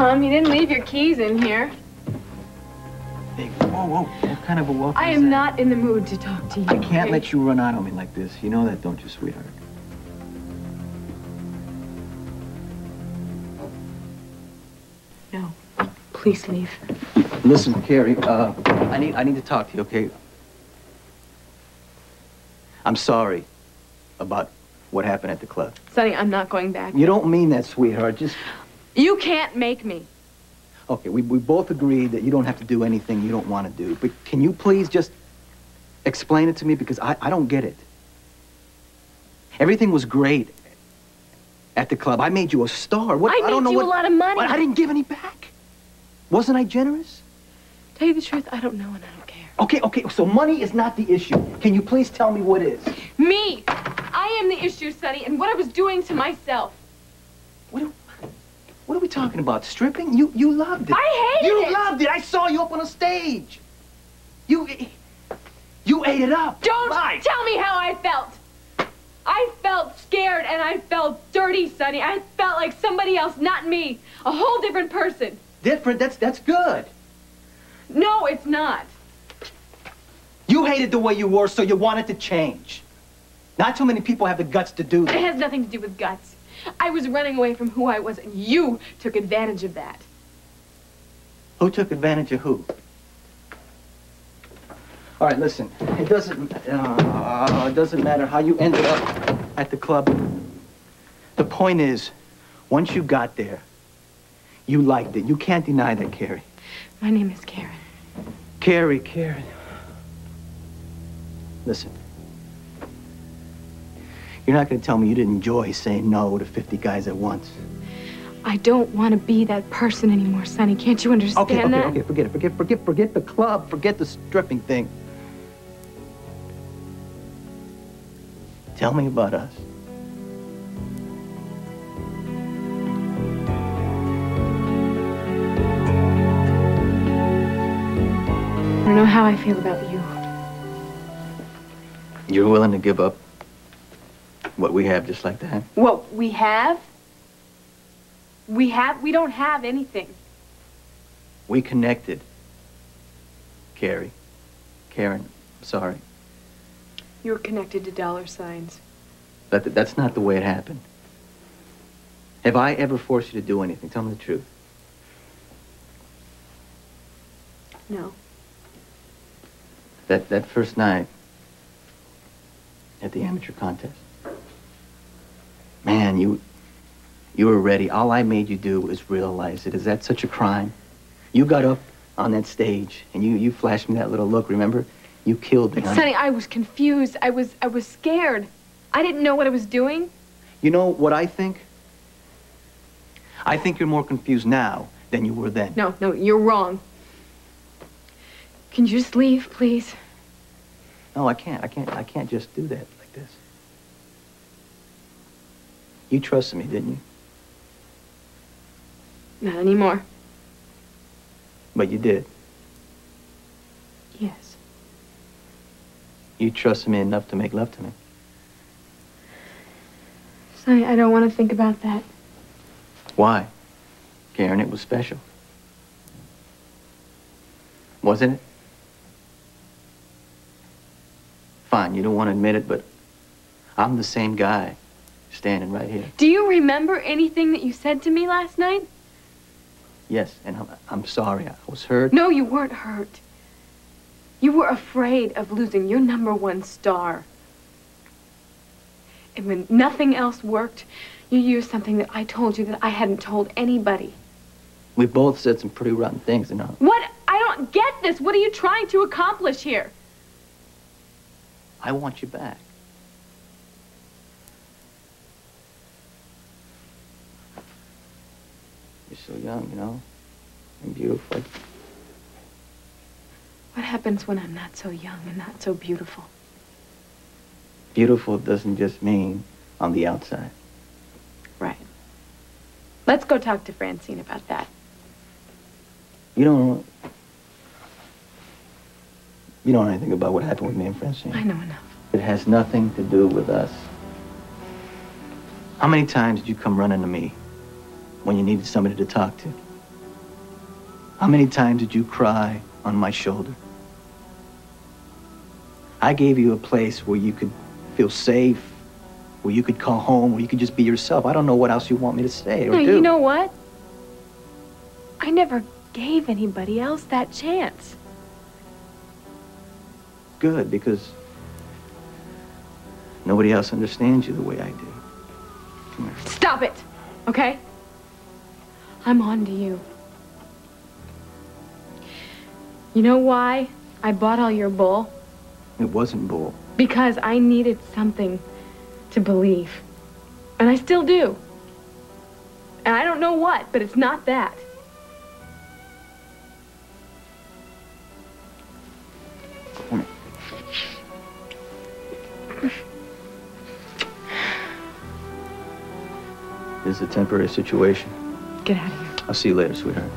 Tom, you didn't leave your keys in here. Hey, whoa, whoa. What kind of a welcome I am not in the mood to talk to you. I can't let you run out on me like this. You know that, don't you, sweetheart? No. Please leave. Listen, Carrie, uh, I need, I need to talk to you, okay? I'm sorry about what happened at the club. Sonny, I'm not going back. You don't mean that, sweetheart. Just, You can't make me. okay, we, we both agreed that you don't have to do anything you don't want to do. But can you please just explain it to me? Because I, I don't get it. Everything was great at the club. I made you a star. What, I don't made know you what, a lot of money. I didn't give any back. Wasn't I generous? Tell you the truth, I don't know and I don't care. Okay, okay, so money is not the issue. Can you please tell me what is? Me! I am the issue, Sonny, and what I was doing to myself. What are, what are we talking about? Stripping? You you loved it. I hated you it. loved it. I saw you up on a stage. You you ate it up. Don't tell me how I felt. I felt scared and I felt dirty, Sonny. I felt like somebody else, not me. A whole different person. Different. That's that's good. No, it's not. You hated the way you were, so you wanted to change. Not too many people have the guts to do It that. has nothing to do with guts. I was running away from who I was, and you took advantage of that. Who took advantage of who? All right, listen. It doesn't uh, it doesn't matter how you ended up at the club. The point is, once you got there, you liked it. You can't deny that, Carrie. My name is Karen. Carrie, Carrie. Listen. You're not going to tell me you didn't enjoy saying no to 50 guys at once. I don't want to be that person anymore, Sonny. Can't you understand Okay, okay, that? okay. Forget it. Forget, forget, forget the club. Forget the stripping thing. Tell me about us. I don't know how I feel about you. You're willing to give up what we have just like that? What we have? We have, we don't have anything. We connected. Carrie. Karen, I'm sorry. You're connected to dollar signs. That, that's not the way it happened. Have I ever forced you to do anything? Tell me the truth. No. That, that first night at the amateur contest. Man, you, you were ready. All I made you do was realize it. Is that such a crime? You got up on that stage and you, you flashed me that little look, remember? You killed me. Sonny, I was confused. I was, I was scared. I didn't know what I was doing. You know what I think? I think you're more confused now than you were then. No, no, you're wrong. Can you just leave, please? No, I can't. I can't. I can't just do that like this. You trusted me, didn't you? Not anymore. But you did. Yes. You trusted me enough to make love to me. Sonny, I don't want to think about that. Why? Karen, it was special. Wasn't it? Fine, you don't want to admit it, but I'm the same guy standing right here. Do you remember anything that you said to me last night? Yes, and I'm, I'm sorry. I was hurt. No, you weren't hurt. You were afraid of losing your number one star. And when nothing else worked, you used something that I told you that I hadn't told anybody. We both said some pretty rotten things, you know. What? I don't get this. What are you trying to accomplish here? I want you back. You're so young, you know, and beautiful. What happens when I'm not so young and not so beautiful? Beautiful doesn't just mean on the outside. Right. Let's go talk to Francine about that. You don't. You don't know anything about what happened with me and Francine. I know enough. It has nothing to do with us. How many times did you come running to me when you needed somebody to talk to? How many times did you cry on my shoulder? I gave you a place where you could feel safe, where you could call home, where you could just be yourself. I don't know what else you want me to say or No, do. you know what? I never gave anybody else that chance. Good, because nobody else understands you the way I do. Stop it, okay? I'm on to you. You know why I bought all your bull? It wasn't bull. Because I needed something to believe. And I still do. And I don't know what, but it's not that. This is a temporary situation. Get out of here. I'll see you later, sweetheart.